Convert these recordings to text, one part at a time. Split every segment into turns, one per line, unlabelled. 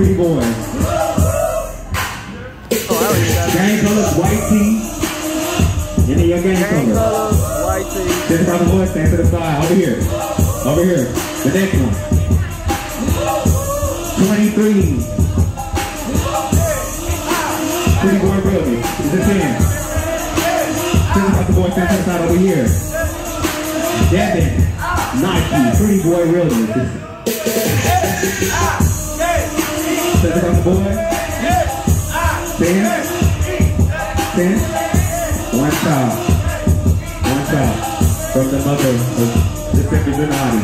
Pretty boy.
Oh, I already got it.
Gang colors, white tee. And then your gang
Gang colors, white tee.
Send from the boy, stand to the side. Over here. Over here. The next one. 23. Pretty boy building. Is it 10? Send from the boy, stand to the side over here. Devin. Nike. Pretty boy realness. Send from the boy. 10. 10. One child. One child. From the mother of Giuseppe Donati.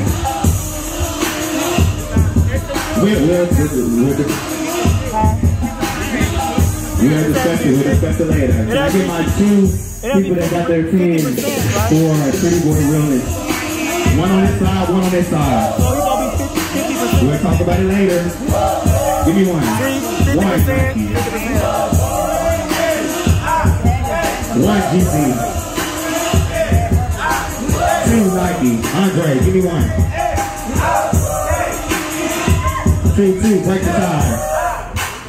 We're, we're, we're, we're, we'll discuss it. We'll discuss it later. Can I get my two people that got their team for Pretty Boy Realness? One on this side, one on this side.
So he's gonna be 50, 50%.
We'll talk about it later. Give me one.
Three,
One
50%, 50%.
One GC. Two Nike. Andre, give me one. Two, two, break the tie.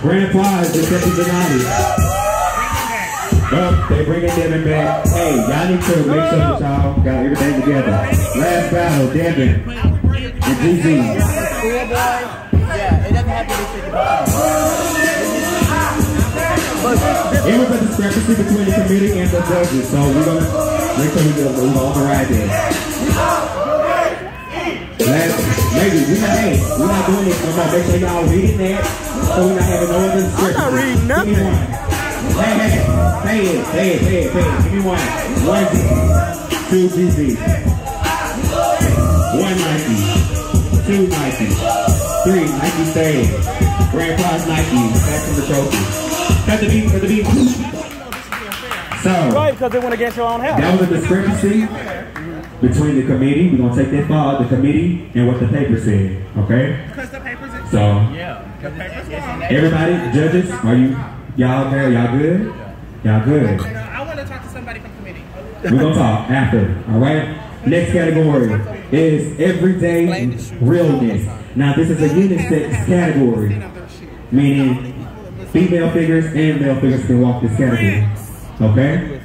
Grand prize, Giuseppe Donati. Well, they bringing Devin back. Hey, y'all need to make sure that y'all got everything together. Last battle, Devin and GZ.
Yeah, it doesn't have to be 50%. But this, this
It was a discrepancy between the committee and the judges, so we're gonna make sure we go we're gonna override that. Last, maybe we not hey, we're not doing this no more. Make sure y'all reading that, so we're not having no other discrepancy.
not reading
Give me
nothing.
one. Hey, hey, say it, say it, say it, say it. Give me one. One G, two GZ, one Nike, two Nike, three Nike stay. Grand prize Nike, back from the trophy. Cut the beat, cut the beat. So.
right, because it went against your own house.
That was a discrepancy between the committee. We're gonna take that file, the committee, and what the paper said. Okay?
Because the papers is
So everybody, judges, are you y'all there? Y'all good? Y'all good.
I want to talk to somebody from committee.
We're gonna talk after. All right. Next category is everyday realness. Now this is a unisex category, meaning female figures and male figures can walk this category. Okay?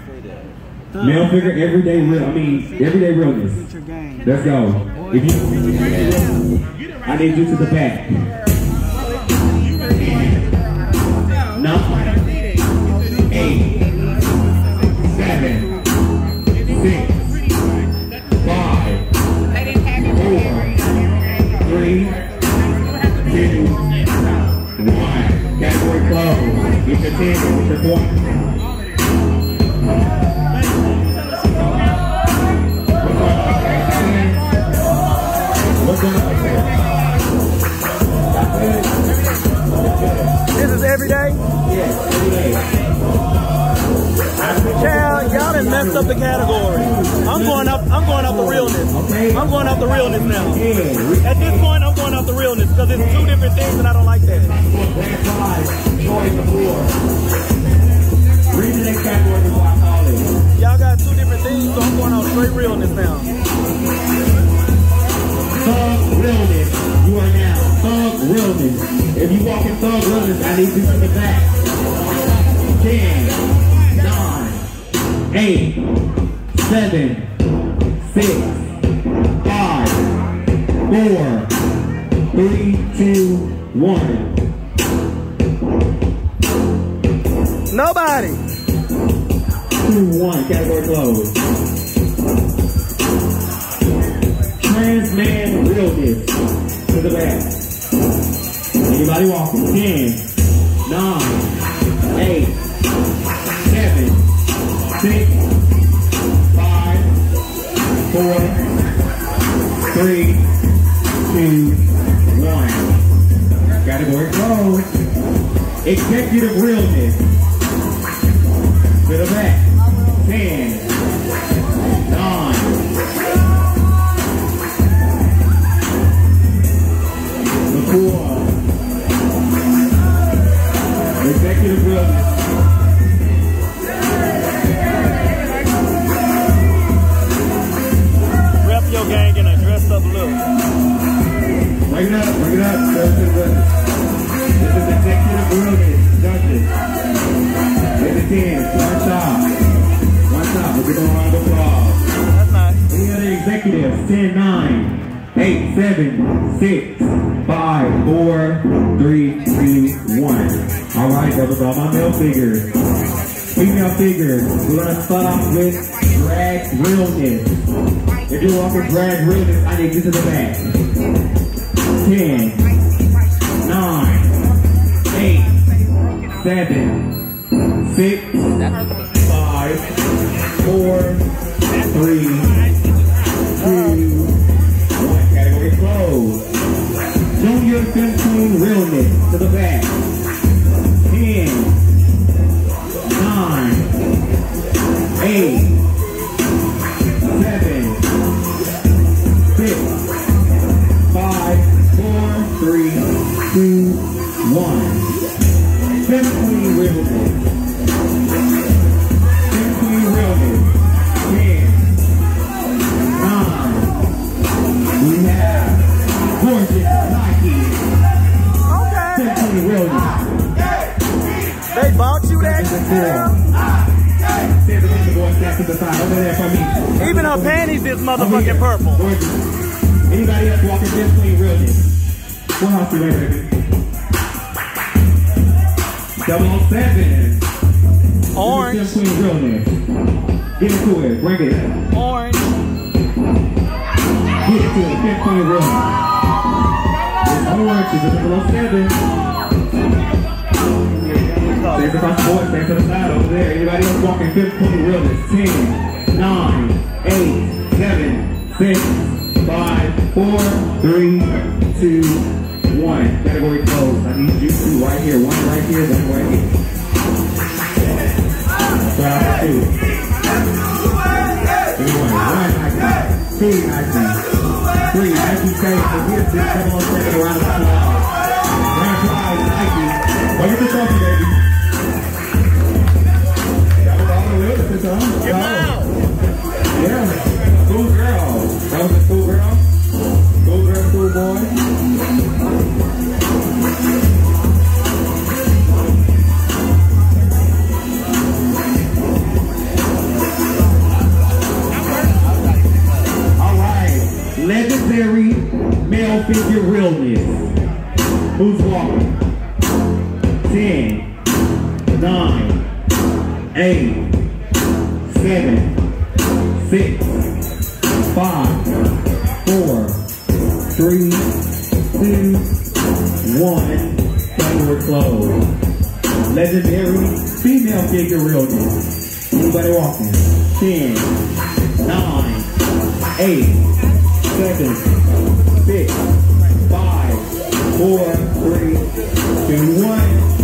Male figure, everyday real. I mean, everyday realness. Let's go. If you, I need you to the back. Nine, eight, seven, six, three, two, one. Category closed. Get your get your point.
This is every day.
Yes, every day.
Child, y'all done messed up the category. I'm going up the realness now. At this point, I'm going up the realness because it's two different things, and I don't like that. Y'all got two different things, so I'm going off straight realness now.
Thug realness. You are now thug realness. If you walk in thug realness, I need you to the back. Ten, nine, eight, seven, six, five, four, three, two, one.
Nobody.
Two, one. Category closed. Trans man realness. To the back. Anybody walking? Ten, nine, Executive realness. 10, 9, 8, 7, 6, 5, 4, 3, 2, 1. All right, that was all my male figures. Female figures, we're gonna start off with drag realness. If you're walking drag realness, I need you to the back. 10, 9, 8, 7, 6, 5, 4, 3,
her panties is motherfucking purple.
Anybody else walking just clean realness? What house you at, baby? Double seven.
Orange.
Just clean realness. Get into it. Bring it.
Orange.
Get to it. Clean realness. It's orange. It's a double oh seven. Stand across the board, stand to the side over there. Anybody else walking fifth point realness? 10, 9, 8, 7, 6, 5, 4, 3, 2, 1. Category closed. I need you two right here. One right here, one right here. Out two. Anyway, one Nike, two Nike, three Nike tape. So here's this 707 round of applause. Male figure realness. Who's walking? 10, 9, 8, seven, six, five, four, three, two, one. Category closed. Legendary female figure realness. Anybody walking? Ten, nine, eight, seven, six, five, four, three, two, one.